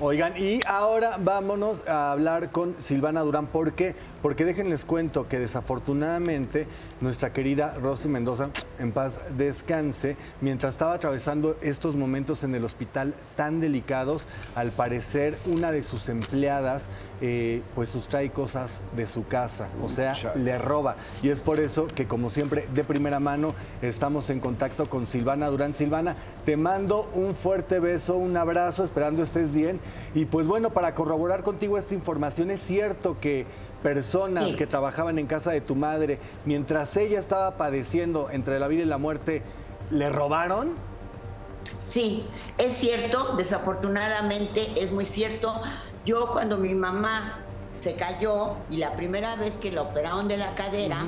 Oigan, y ahora vámonos a hablar con Silvana Durán. ¿Por qué? Porque déjenles cuento que desafortunadamente nuestra querida Rosy Mendoza, en paz descanse, mientras estaba atravesando estos momentos en el hospital tan delicados, al parecer una de sus empleadas eh, pues sustrae cosas de su casa, o sea, le roba. Y es por eso que, como siempre, de primera mano, estamos en contacto con Silvana Durán. Silvana, te mando un fuerte beso, un abrazo, esperando estés bien. Y pues bueno, para corroborar contigo esta información, es cierto que personas que trabajaban en casa de tu madre, mientras ella estaba padeciendo entre la vida y la muerte, ¿le robaron? Sí, es cierto, desafortunadamente es muy cierto. Yo cuando mi mamá se cayó y la primera vez que la operaron de la cadera,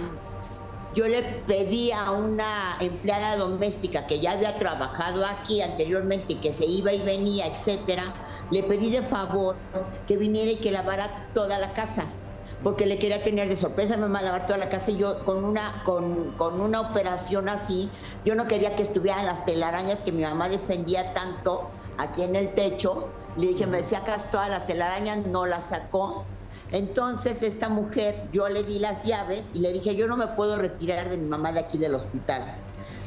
yo le pedí a una empleada doméstica que ya había trabajado aquí anteriormente, que se iba y venía, etcétera, le pedí de favor que viniera y que lavara toda la casa porque le quería tener de sorpresa mi mamá lavar toda la casa y yo con una, con, con, una operación así, yo no quería que estuvieran las telarañas que mi mamá defendía tanto aquí en el techo le dije, me sacas todas las telarañas, no las sacó. Entonces esta mujer, yo le di las llaves y le dije, yo no me puedo retirar de mi mamá de aquí del hospital.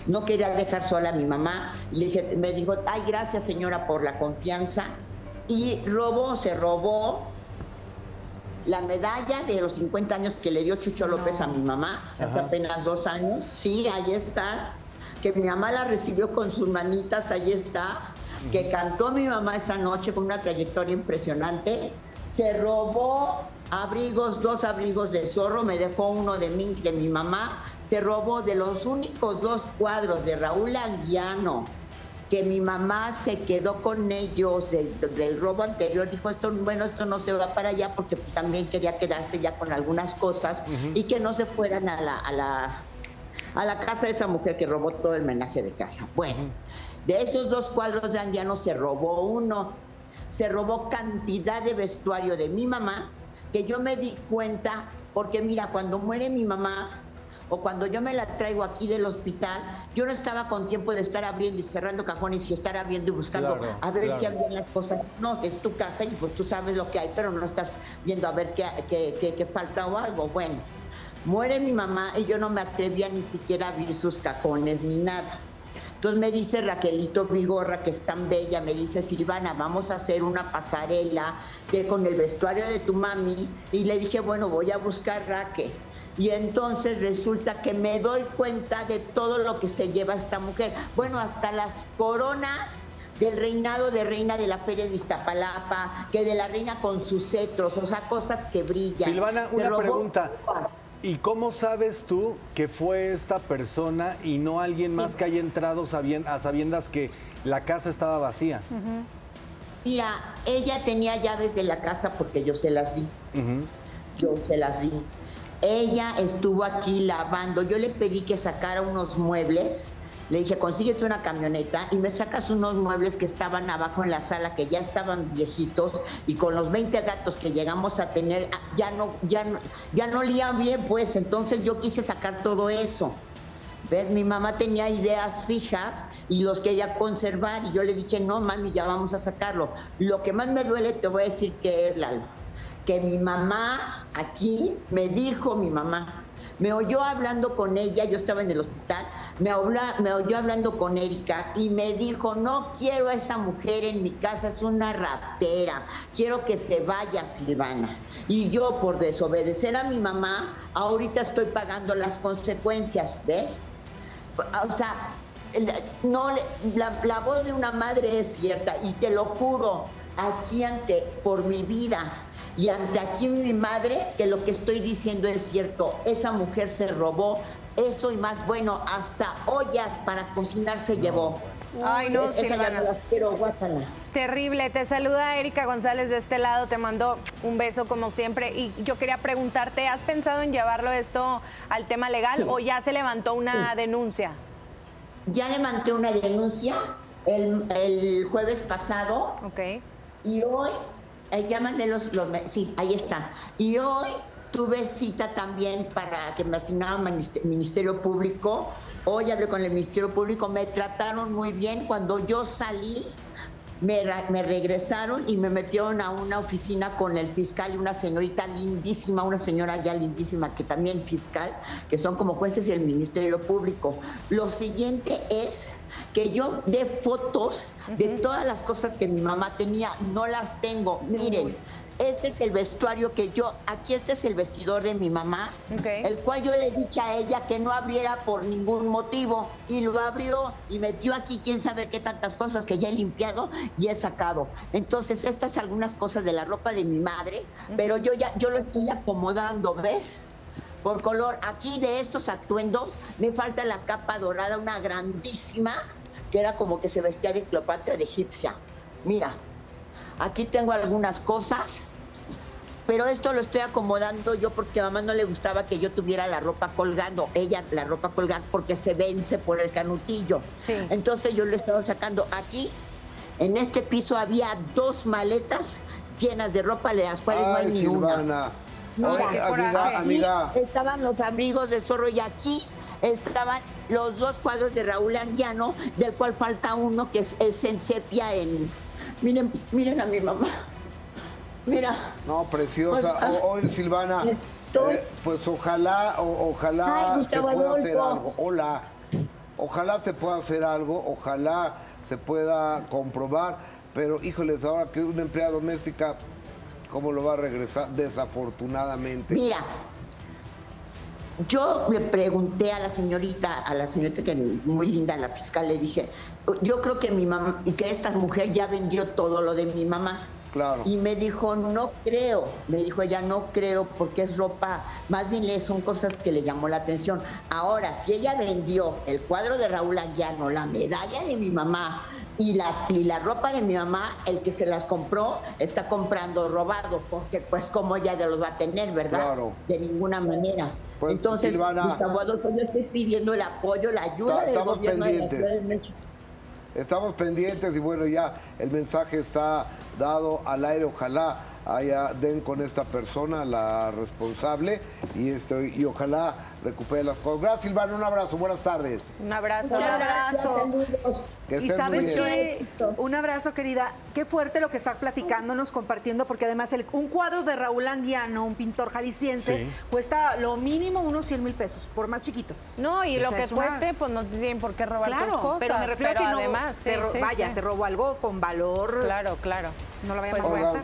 No quería dejar sola a mi mamá. Le dije, me dijo, ay, gracias señora por la confianza. Y robó, se robó la medalla de los 50 años que le dio Chucho López a mi mamá, hace apenas dos años. Sí, ahí está. Que mi mamá la recibió con sus manitas, ahí está que cantó mi mamá esa noche con una trayectoria impresionante. Se robó abrigos, dos abrigos de zorro, me dejó uno de mí, de mi mamá. Se robó de los únicos dos cuadros de Raúl Anguiano que mi mamá se quedó con ellos del, robo anterior, dijo esto, bueno, esto no se va para allá porque también quería quedarse ya con algunas cosas y que no se fueran a la, a la, a la casa de esa mujer que robó todo el menaje de casa. Bueno, de esos dos cuadros de Andiano se robó uno, se robó cantidad de vestuario de mi mamá, que yo me di cuenta, porque mira, cuando muere mi mamá, o cuando yo me la traigo aquí del hospital, yo no estaba con tiempo de estar abriendo y cerrando cajones y estar abriendo y buscando a ver si había las cosas. No, es tu casa y pues tú sabes lo que hay, pero no estás viendo a ver qué, qué, qué falta o algo. Bueno, muere mi mamá y yo no me atrevía ni siquiera a abrir sus cajones ni nada. Entonces me dice Raquelito Vigorra, que es tan bella, me dice, Silvana, vamos a hacer una pasarela con el vestuario de tu mami. Y le dije, bueno, voy a buscar Raquel. Y entonces resulta que me doy cuenta de todo lo que se lleva esta mujer. Bueno, hasta las coronas del reinado de reina de la feria de Iztapalapa, que de la reina con sus cetros, o sea, cosas que brillan. Silvana, una pregunta. ¿Y cómo sabes tú que fue esta persona y no alguien más que haya entrado a sabiendas que la casa estaba vacía? Mira, ella tenía llaves de la casa porque yo se las di. Yo se las di. Ella estuvo aquí lavando. Yo le pedí que sacara unos muebles le dije, consíguete una camioneta y me sacas unos muebles que estaban abajo en la sala, que ya estaban viejitos, y con los 20 gatos que llegamos a tener, ah, ya no, ya no, ya no bien, pues. Entonces yo quise sacar todo eso. ¿Ves? Mi mamá tenía ideas fijas y los quería conservar. Y yo le dije, no, mami, ya vamos a sacarlo. Lo que más me duele, te voy a decir que es, Lalo, que mi mamá aquí me dijo, mi mamá, me oyó hablando con ella, yo estaba en el hospital, me, me oyó hablando con Erika y me dijo, no quiero a esa mujer en mi casa, es una ratera, quiero que se vaya Silvana. Y yo por desobedecer a mi mamá, ahorita estoy pagando las consecuencias, ¿ves? O sea, no, la, la voz de una madre es cierta y te lo juro, aquí ante, por mi vida, y ante aquí mi madre, que lo que estoy diciendo es cierto, esa mujer se robó eso y más, bueno, hasta ollas para cocinar se llevó. Ay, no, las quiero, Terrible. Te saluda Erika González de este lado. Te mando un beso como siempre. Y yo quería preguntarte, ¿has pensado en llevarlo esto al tema legal o ya se levantó una denuncia? Ya levanté una denuncia el, el jueves pasado. Ok. Y hoy eh, llaman de los, sí, ahí está. Y hoy tuve cita también para que me asignaran Ministerio Público. Hoy hablé con el Ministerio Público, me trataron muy bien. Cuando yo salí, me, me, regresaron y me metieron a una oficina con el fiscal y una señorita lindísima, una señora ya lindísima que también fiscal, que son como jueces y el Ministerio Público. Lo siguiente es que yo dé fotos de todas las cosas que mi mamá tenía, no las tengo. Miren, este es el vestuario que yo, aquí este es el vestidor de mi mamá, el cual yo le dije a ella que no abriera por ningún motivo y lo abrió y metió aquí quién sabe qué tantas cosas que ya he limpiado y he sacado. Entonces, estas algunas cosas de la ropa de mi madre, pero yo ya, yo lo estoy acomodando, ¿ves? Por color, aquí de estos atuendos me falta la capa dorada, una grandísima, que era como que se vestía de Cleopatra de egipcia. Mira, Aquí tengo algunas cosas, pero esto lo estoy acomodando yo porque a mamá no le gustaba que yo tuviera la ropa colgando, ella la ropa colgando porque se vence por el canutillo. Entonces yo le estaba sacando aquí, en este piso había dos maletas llenas de ropa, de las cuales no hay ni una. amiga, amiga. estaban los abrigos de zorro y aquí estaban los dos cuadros de Raúl Anguiano, del cual falta uno que es, es en sepia en Miren, miren a mi mamá. Mira. No, preciosa. Hoy, ah, Silvana, eh, pues ojalá, ojalá se pueda hacer algo. Hola. Ojalá se pueda hacer algo, ojalá se pueda comprobar, pero híjoles, ahora que una empleada doméstica, ¿cómo lo va a regresar? Desafortunadamente. Mira, yo le pregunté a la señorita, a la señorita que muy linda, la fiscal, le dije, yo creo que mi mamá, y que esta mujer ya vendió todo lo de mi mamá. Claro. Y me dijo, no creo, me dijo ella, no creo porque es ropa, más bien son cosas que le llamó la atención. Ahora, si ella vendió el cuadro de Raúl Anguiano, la medalla de mi mamá, y, las, y la ropa de mi mamá, el que se las compró está comprando robado, porque pues como ya de los va a tener, ¿verdad? Claro. De ninguna manera. Pues, Entonces, Gustavo Adolfo, yo estoy pidiendo el apoyo, la ayuda del gobierno de la Ciudad de México. Estamos pendientes y bueno, ya el mensaje está dado al aire, ojalá haya den con esta persona, la responsable, y, esto, y ojalá recupere las cosas. Gracias, Silvana. Un abrazo. Buenas tardes. Un abrazo. Un abrazo. y sabes que, un abrazo, querida. Qué fuerte lo que está platicándonos, compartiendo, porque además el, un cuadro de Raúl Anguiano, un pintor jalisciense, cuesta lo mínimo unos 100 mil pesos, por más chiquito. No, y lo que cueste, pues no tienen por qué robar claro, cosas. pero me refiero a que no, además, se vaya, se robó algo con valor. Claro, claro. No lo vayamos a robar.